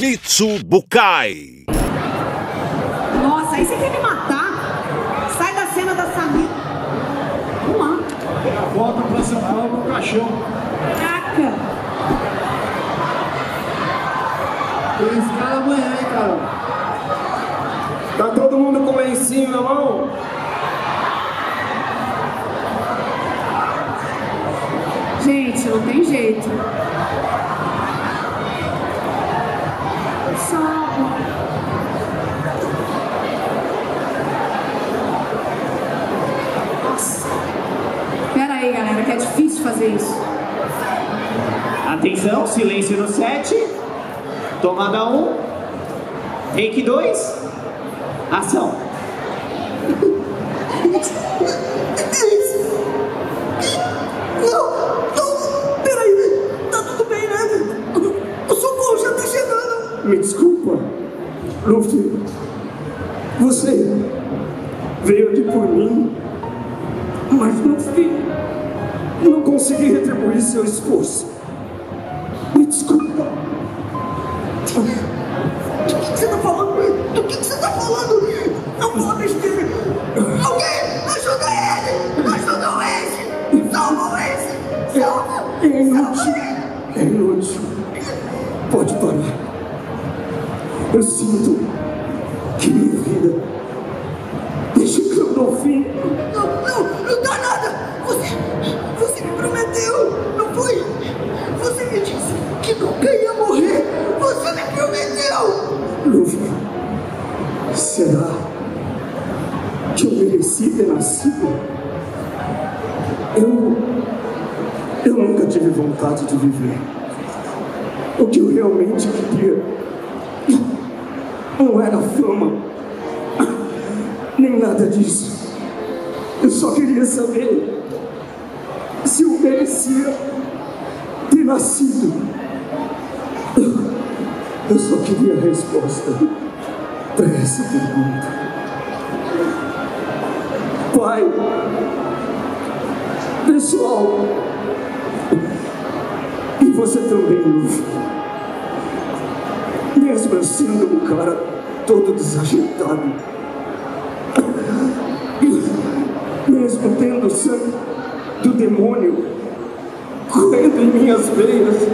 Mitsu Bukai. Nossa, aí você quer me matar? Sai da cena da Samir. Vamos lá. Volta pra São Paulo no caixão. Caraca. Tem escala amanhã, hein, cara? Tá todo mundo com lencinho na mão? Gente, não tem jeito. Nossa. Pera aí, galera, que é difícil fazer isso. Atenção, silêncio no set. Tomada 1. Um. Take 2. Ação. Me desculpa, Luffy. Você veio aqui por mim, mas no fim não consegui retribuir seu esforço. Me desculpa. Do que, que você tá falando? Do que, que você tá falando? Não fala besteira. Alguém, ajuda ele! Ajuda o Ace! Salva o Ace! Salva! É inútil. É inútil. Pode parar. Eu sinto que minha vida está chegando ao fim. Não, não, não dá nada! Você, você me prometeu, não foi? Você me disse que nunca ia morrer! Você me prometeu! Luffy, será que eu mereci ter nascido? Eu. Eu nunca tive vontade de viver. O que eu realmente queria não era fama, nem nada disso. Eu só queria saber se eu merecia ter nascido. Eu- só queria a resposta para essa pergunta. Pai, pessoal, e você também, Luffy. Mesmo eu sendo um cara todo desajeitado, mesmo tendo sangue do demônio correndo em minhas veias,